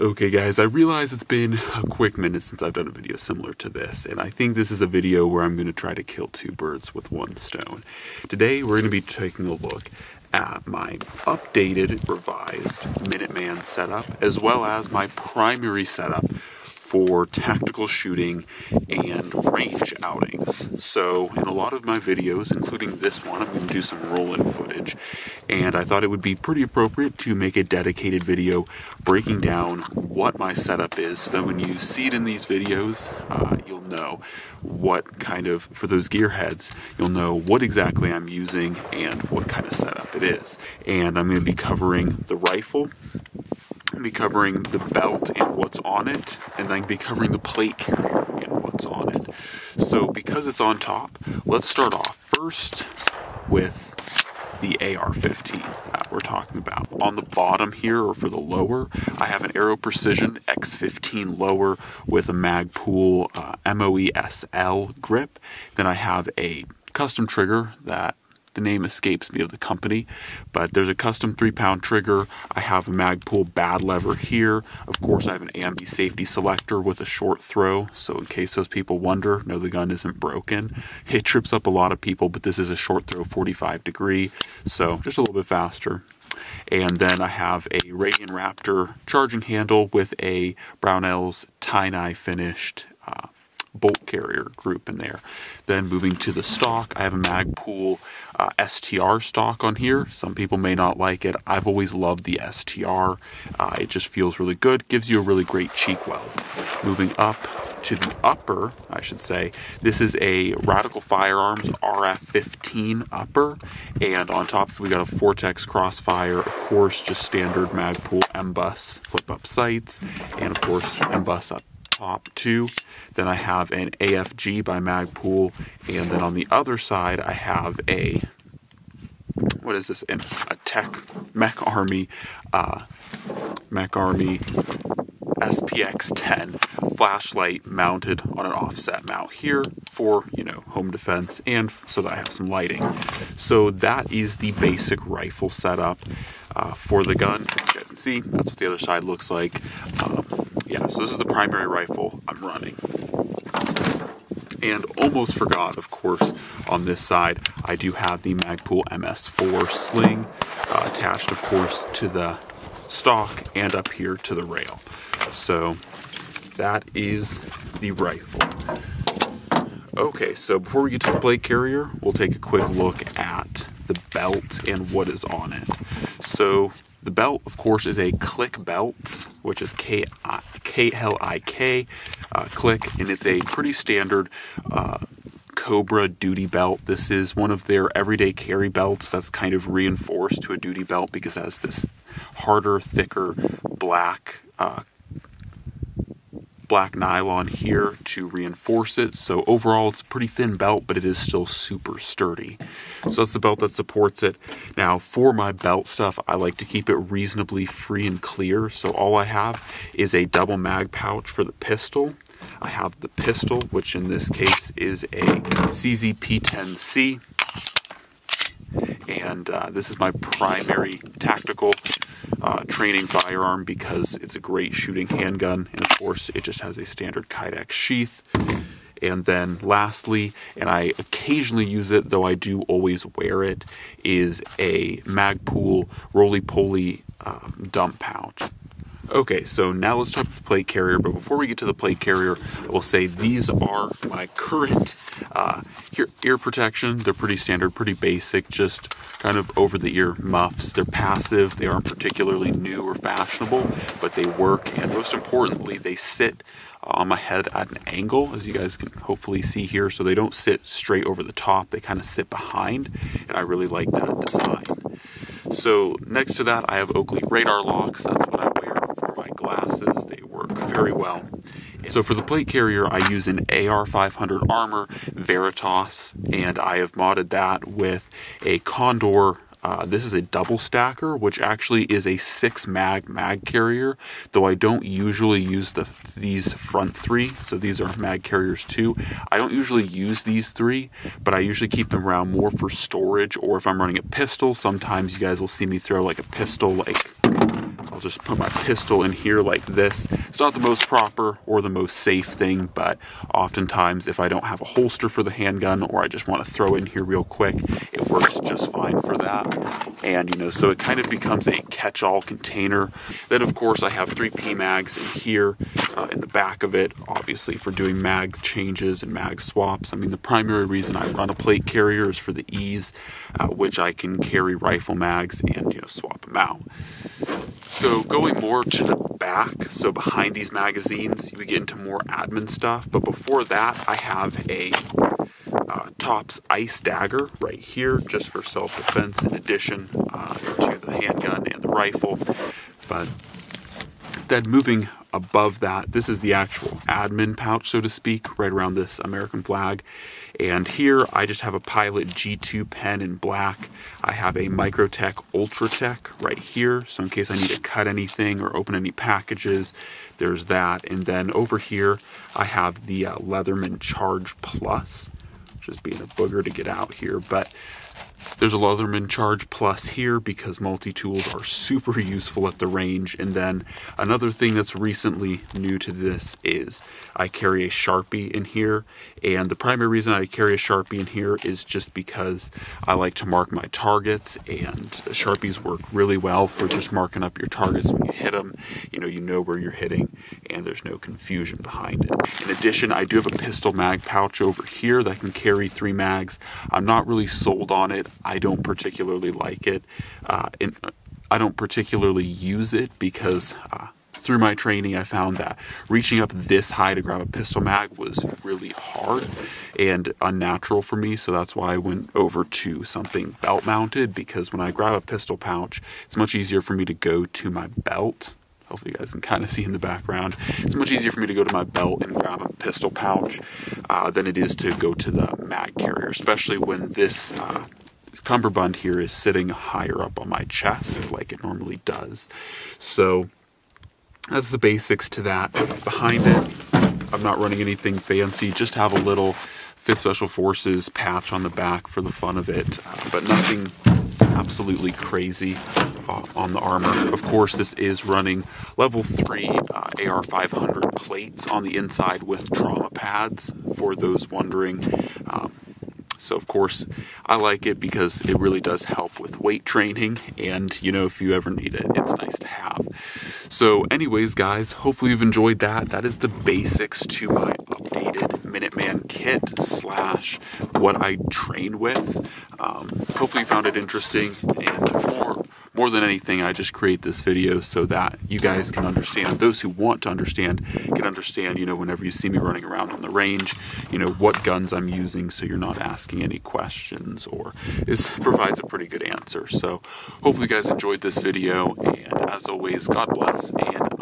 Okay guys, I realize it's been a quick minute since I've done a video similar to this, and I think this is a video where I'm going to try to kill two birds with one stone. Today we're going to be taking a look at my updated, revised Minuteman setup, as well as my primary setup for tactical shooting and range outings. So in a lot of my videos, including this one, I'm going to do some roll-in footage, and I thought it would be pretty appropriate to make a dedicated video breaking down what my setup is, so that when you see it in these videos, uh, you'll know what kind of, for those gearheads, you'll know what exactly I'm using and what kind of setup it is. And I'm going to be covering the rifle, be covering the belt and what's on it, and then be covering the plate carrier and what's on it. So because it's on top, let's start off first with the AR-15 that we're talking about. On the bottom here, or for the lower, I have an Aero Precision X15 lower with a Magpul uh, MOE SL grip. Then I have a custom trigger that the name escapes me of the company, but there's a custom three pound trigger. I have a Magpul bad lever here. Of course, I have an AMB safety selector with a short throw. So in case those people wonder, no, the gun isn't broken. It trips up a lot of people, but this is a short throw 45 degree. So just a little bit faster. And then I have a Radian Raptor charging handle with a Brownells tie-nye finished bolt carrier group in there. Then moving to the stock, I have a Magpul uh, STR stock on here. Some people may not like it. I've always loved the STR. Uh, it just feels really good, gives you a really great cheek weld. Moving up to the upper, I should say, this is a Radical Firearms RF15 upper, and on top we got a Vortex Crossfire, of course, just standard Magpul M-Bus flip-up sights, and of course M-Bus up top two. Then I have an AFG by Magpul, and then on the other side I have a what is this? A Tech Mecarmy, uh, Mecarmy SPX 10 flashlight mounted on an offset mount here for, you know, home defense and so that I have some lighting. So that is the basic rifle setup uh, for the gun. As you guys can see, that's what the other side looks like. Um, yeah, so this is the primary rifle I'm running. And almost forgot, of course, on this side, I do have the Magpul MS4 sling uh, attached, of course, to the stock and up here to the rail. So that is the rifle. Okay, so before we get to the plate carrier, we'll take a quick look at the belt and what is on it. So the belt, of course, is a Klik belt, which is K L I K uh, Klik, and it's a pretty standard uh, Cobra duty belt. This is one of their everyday carry belts that's kind of reinforced to a duty belt because it has this harder, thicker black uh, black nylon here to reinforce it. So overall, it's a pretty thin belt, but it is still super sturdy. So that's the belt that supports it. Now, for my belt stuff, I like to keep it reasonably free and clear. So all I have is a double mag pouch for the pistol. I have the pistol, which in this case is a CZ-P10C. And uh, this is my primary tactical uh, training firearm because it's a great shooting handgun, and of course, it just has a standard Kydex sheath. And then lastly, and I occasionally use it, though I do always wear it, is a Magpul roly poly um, dump pouch. Okay, so now let's talk about the plate carrier. But before we get to the plate carrier, I will say these are my current uh, ear, ear protection. They're pretty standard, pretty basic, just kind of over the ear muffs. They're passive. They aren't particularly new or fashionable, but they work. And most importantly, they sit on my head at an angle, as you guys can hopefully see here. So they don't sit straight over the top. They kind of sit behind, and I really like that design. So next to that, I have Oakley radar locks. That's what I glasses. They work very well. So for the plate carrier, I use an AR500 Armor Veritas, and I have modded that with a Condor uh, this is a double stacker, which actually is a six mag mag carrier, though I don't usually use the these front three. So these are mag carriers too. I don't usually use these three, but I usually keep them around more for storage or if I'm running a pistol. Sometimes you guys will see me throw like a pistol like I'll just put my pistol in here like this. It's not the most proper or the most safe thing, but oftentimes if I don't have a holster for the handgun or I just want to throw in here real quick, it works just fine for that. And, you know, so it kind of becomes a catch-all container. Then, of course, I have three PMags in here uh, in the back of it, obviously for doing mag changes and mag swaps. I mean, the primary reason I run a plate carrier is for the ease, uh, which I can carry rifle mags and, you know, swap them out. So going more to the back, so behind these magazines, we get into more admin stuff. But before that, I have a uh, Tops Ice Dagger right here, just for self-defense in addition uh, to the handgun and the rifle. But then moving above that, this is the actual admin pouch, so to speak, right around this American flag. And here I just have a Pilot G2 pen in black. I have a Microtech Ultratech right here. So in case I need to cut anything or open any packages, there's that. And then over here, I have the uh, Leatherman Charge Plus, just being a booger to get out here. But there's a Leatherman Charge Plus here because multi-tools are super useful at the range. And then another thing that's recently new to this is I carry a Sharpie in here. And the primary reason I carry a Sharpie in here is just because I like to mark my targets and Sharpies work really well for just marking up your targets when you hit them. You know, you know where you're hitting and there's no confusion behind it. In addition, I do have a pistol mag pouch over here that can carry three mags. I'm not really sold on it. I don't particularly like it. Uh, and I don't particularly use it because uh, through my training, I found that reaching up this high to grab a pistol mag was really hard and unnatural for me. So that's why I went over to something belt mounted because when I grab a pistol pouch, it's much easier for me to go to my belt hopefully you guys can kind of see in the background. It's much easier for me to go to my belt and grab a pistol pouch uh, than it is to go to the mag carrier, especially when this uh, cummerbund here is sitting higher up on my chest like it normally does. So that's the basics to that. Behind it, I'm not running anything fancy, just have a little 5th Special Forces patch on the back for the fun of it, uh, but nothing absolutely crazy uh, on the armor. Of course, this is running level 3 uh, AR 500 plates on the inside with trauma pads for those wondering. Um, so, of course, I like it because it really does help with weight training. And, you know, if you ever need it, it's nice to have. So, anyways, guys, hopefully you've enjoyed that. That is the basics to my updated Minuteman kit slash what I train with. Um, hopefully you found it interesting and more more than anything, I just create this video so that you guys can understand, those who want to understand can understand, you know, whenever you see me running around on the range, you know, what guns I'm using so you're not asking any questions or it provides a pretty good answer. So hopefully you guys enjoyed this video and as always, God bless and